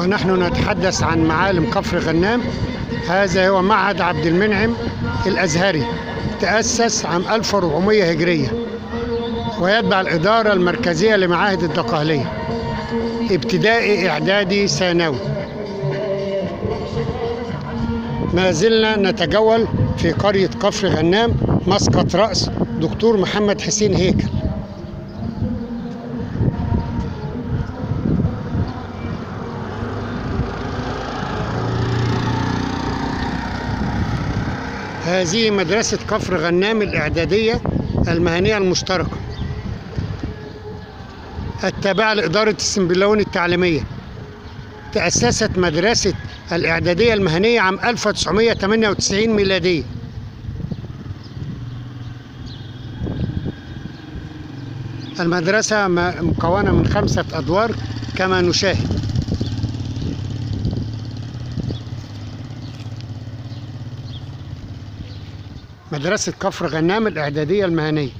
ونحن نتحدث عن معالم كفر غنام. هذا هو معهد عبد المنعم الأزهري. تأسس عام 1400 هجرية ويتبع الإدارة المركزية لمعاهد الدقهلية. ابتدائي إعدادي ثانوي. ما زلنا نتجول في قرية كفر غنام مسقط رأس دكتور محمد حسين هيكل. هذه مدرسة كفر غنام الإعدادية المهنية المشتركة. التابعة لإدارة السنبلاون التعليمية. تأسست مدرسة الإعدادية المهنية عام 1998 ميلادية. المدرسة مكونة من خمسة أدوار كما نشاهد. مدرسة كفر غنام الإعدادية المهنية.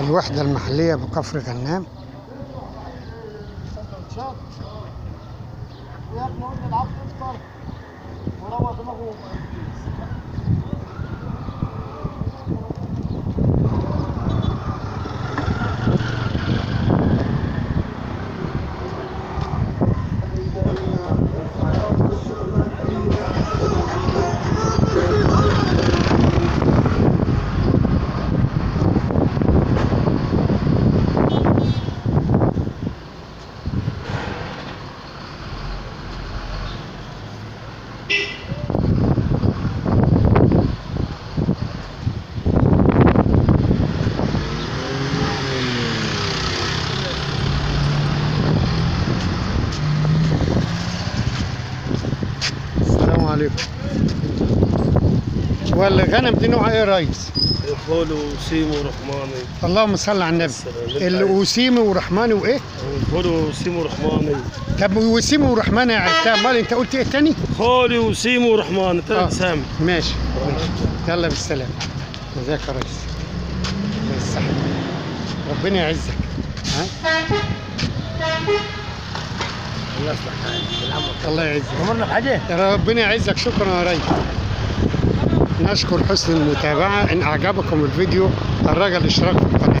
الوحدة المحلية بكفر غنام. السلام عليكم والغنم دي نوعها إيه يا ريس؟ فولو سيمو رحماني. اللهم صل على النبي. الوسيمي ورحماني وإيه؟ فولو سيمو رحماني. طب وسيمي ورحماني عرفتها؟ امال انت قلت إيه تاني؟ خولي وسيمو رحماني آه. ثلاث اسامي ماشي. ماشي يلا بالسلامة. جزاك يا ريس ربنا يعزك. ها؟ الله يصلح حالك. الله يعزك. عمرنا بحاجه يا ربنا يعزك. شكرا يا ريس. نشكر حسن المتابعة. إن أعجبكم الفيديو الرجاء الإشتراك في القناة.